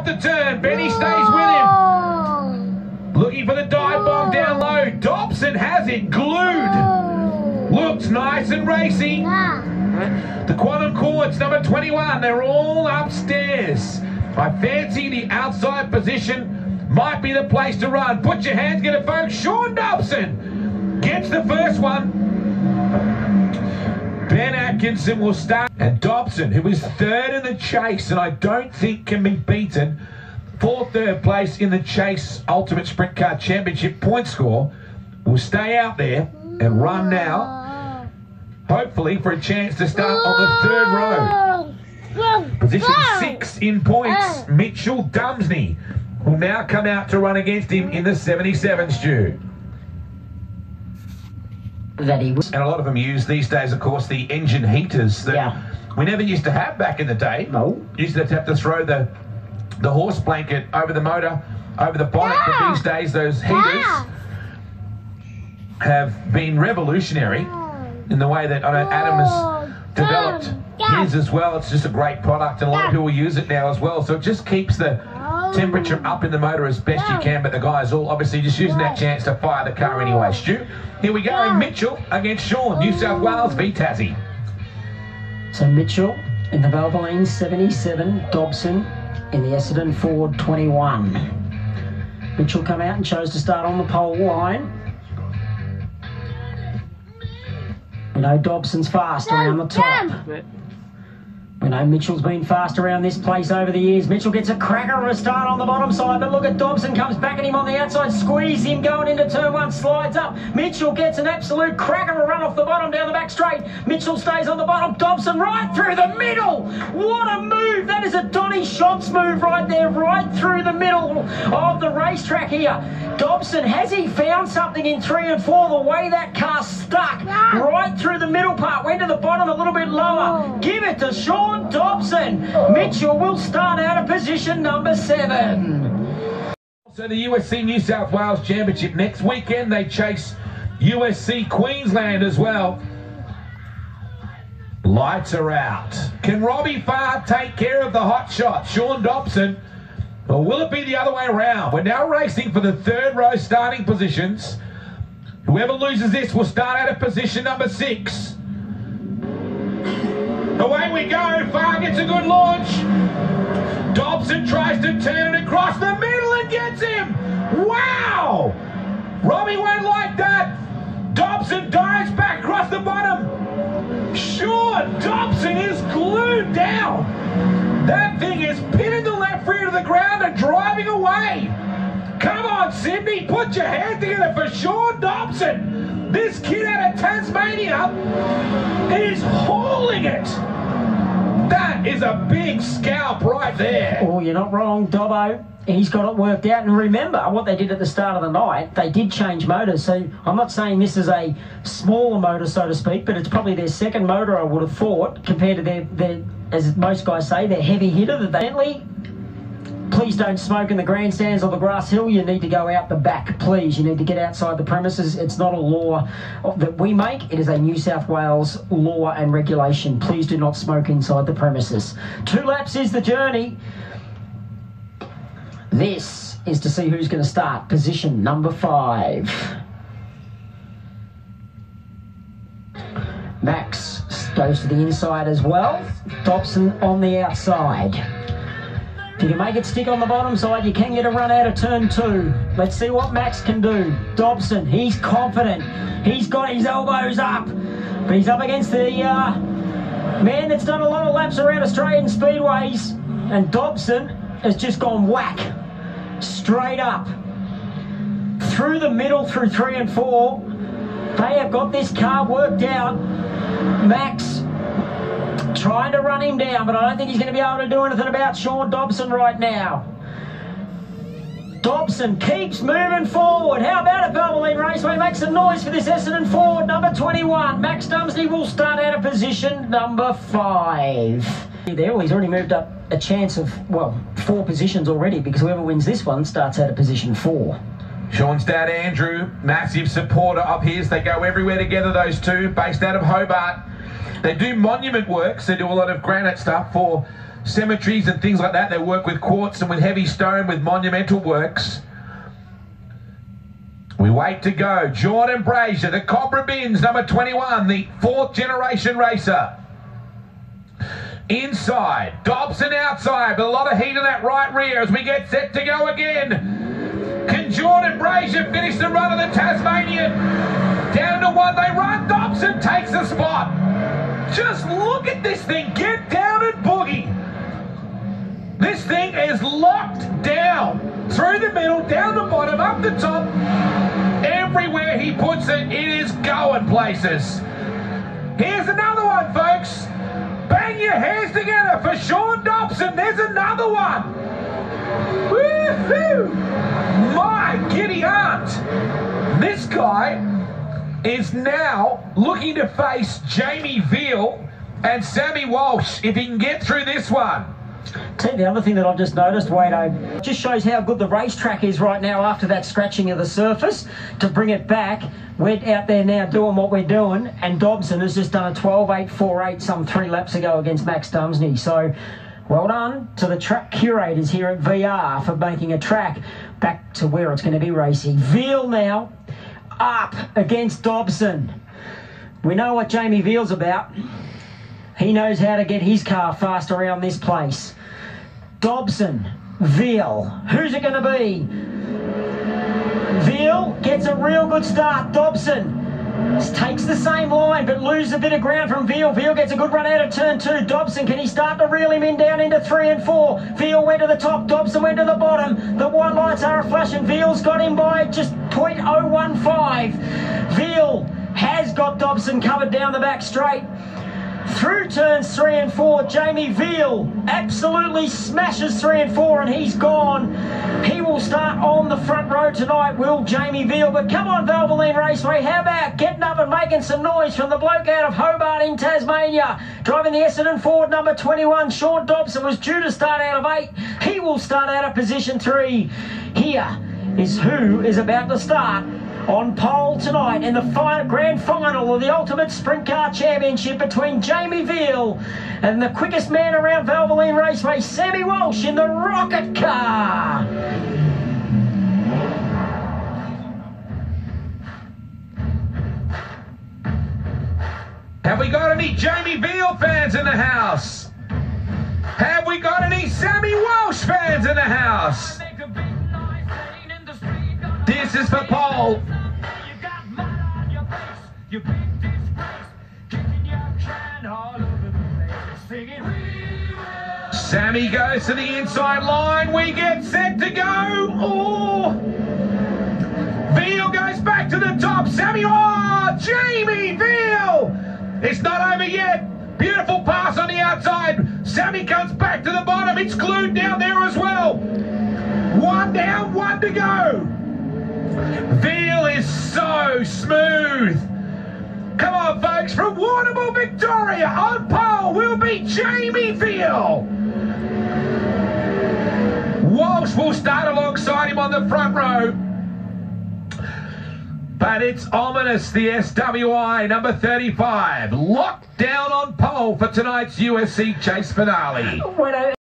off the turn. Benny stays with him. Looking for the dive bomb down low. Dobson has it glued. Looks nice and racy. The Quantum Courts, number 21, they're all upstairs. I fancy the outside position might be the place to run. Put your hands together, folks. Sean Dobson gets the first one. Ben Atkinson will start. And Dobson, who is third in the chase, and I don't think can be beaten for third place in the Chase Ultimate Sprint Car Championship point score, will stay out there and run now, hopefully for a chance to start on the third row. Position six in points, Mitchell Dumesny will now come out to run against him in the 77 Stu. That he was. And a lot of them use these days, of course, the engine heaters that Yeah. we never used to have back in the day. No. Used to have to throw the the horse blanket over the motor, over the bonnet. But these days, those heaters have been revolutionary in the way that I know Adam has oh, developed his as well. It's just a great product, and a lot of people use it now as well. So it just keeps the temperature up in the motor as best you can. But the guys all obviously just using that chance to fire the car anyway. Stu, here we go. Mitchell against Sean, New South oh. Wales v Tassie. So Mitchell in the Valvoline 77, Dobson in the Essendon Ford 21. Mitchell come out and chose to start on the pole line. We know Dobson's fast around the top. We know Mitchell's been fast around this place over the years. Mitchell gets a cracker of a start on the bottom side, but look at Dobson comes back at him on the outside, squeeze him going into turn one, slides up. Mitchell gets an absolute cracker of a run off the bottom down the back straight. Mitchell stays on the bottom, Dobson right through the middle. What a move! That is a Donny Schatz move right there, right through the middle of the racetrack here. Dobson, has he found something in three and four? The way that car stuck right through the middle part, went to the bottom a little bit lower. Oh. Give to Sean Dobson. Mitchell will start out of position number seven. So the USC New South Wales Championship next weekend they chase USC Queensland as well. Lights are out. Can Robbie Farr take care of the hot shot, Sean Dobson? Or will it be the other way around? We're now racing for the third row starting positions. Whoever loses this will start out of position number six. Away we go. Farr gets a good launch. Dobson tries to turn it across the middle and gets him. Wow! Robbie went like that. Dobson dives back across the bottom. Sure, Dobson is glued down. That thing is pinning the left rear to the ground and driving away. Come on, Sydney, put your hand together for Sean Dobson. This kid out of Tasmania is hauling it. That is a big scalp right there. Oh, you're not wrong, Dobbo. He's got it worked out. And remember what they did at the start of the night. They did change motors. So I'm not saying this is a smaller motor, so to speak, but it's probably their second motor, I would have thought, compared to their, their as most guys say, their heavy hitter that they. Please don't smoke in the grandstands or the grass hill. You need to go out the back, please. You need to get outside the premises. It's not a law that we make. It is a New South Wales law and regulation. Please do not smoke inside the premises. Two laps is the journey. This is to see who's going to start. Position number five. Max goes to the inside as well. Dobson on the outside. You can make it stick on the bottom side, you can get a run out of turn two. Let's see what Max can do. Dobson, he's confident. He's got his elbows up. But he's up against the uh, man that's done a lot of laps around Australian speedways. And Dobson has just gone whack. Straight up. Through the middle, through three and four. They have got this car worked out. Max trying to run him down, but I don't think he's going to be able to do anything about Sean Dobson right now. Dobson keeps moving forward. How about it, Valvoline Raceway? Make some noise for this Essendon Ford, number 21. Max Dumesny will start out of position number five. There, well, he's already moved up a chance of, well, four positions already because whoever wins this one starts out of position four. Sean's dad, Andrew, massive supporter of his. They go everywhere together, those two, based out of Hobart. They do monument works. They do a lot of granite stuff for cemeteries and things like that. They work with quartz and with heavy stone with monumental works. We wait to go. Jordan Brazier, the Cobra Bins, number 21, the fourth generation racer. Inside, Dobson outside, but a lot of heat in that right rear as we get set to go again. Can Jordan Brazier finish the run of the Tasmanian? Down to one, they run. Dobson takes the spot. Just look at this thing. Get down and boogie. This thing is locked down. Through the middle, down the bottom, up the top. Everywhere he puts it, it is going places. Here's another one, folks. Bang your hands together for Sean Dobson. There's another one. Woohoo! My giddy aunt. This guy is now looking to face Jamie Veal and Sammy Walsh if he can get through this one. You the other thing that I've just noticed, Wado, just shows how good the racetrack is right now after that scratching of the surface. To bring it back, we're out there now doing what we're doing, and Dobson has just done a 12.848 some three laps ago against Max Dumesny. So well done to the track curators here at VR for making a track back to where it's going to be racing. Veal now up against Dobson. We know what Jamie Veal's about. He knows how to get his car fast around this place. Dobson, Veal. Who's it going to be? Veal gets a real good start. Dobson takes the same line but loses a bit of ground from Veal. Veal gets a good run out of turn two. Dobson, can he start to reel him in down into three and four? Veal went to the top. Dobson went to the bottom. The white lights are flashing. Veal's got him by just 0.015. Veal has got Dobson covered down the back straight. Through turns three and four, Jamie Veal absolutely smashes three and four and he's gone. He will start on the front row tonight, will Jamie Veal. But come on, Valvoline Raceway, how about getting up and making some noise from the bloke out of Hobart in Tasmania? Driving the Essendon Ford number 21, Sean Dobson was due to start out of eight. He will start out of position three. Here is who is about to start on pole tonight in the final, grand final of the Ultimate Sprint Car Championship between Jamie Veal and the quickest man around Valvoline Raceway, Sammy Walsh in the rocket car. Have we got any Jamie Veal fans in the house? Have we got any Sammy Walsh fans in the house? This is for Paul. Sammy goes to the inside line. We get set to go. Oh! Veal goes back to the top. Sammy, oh! Jamie Veal! It's not over yet. Beautiful pass on the outside. Sammy comes back to the bottom. It's glued down there as well. One down, one to go. Veal is so smooth. Come on, folks, from Warrnambool, Victoria, on pole will be Jamie Veal. Walsh will start alongside him on the front row. But it's ominous, the SWI number 35, locked down on pole for tonight's USC Chase finale.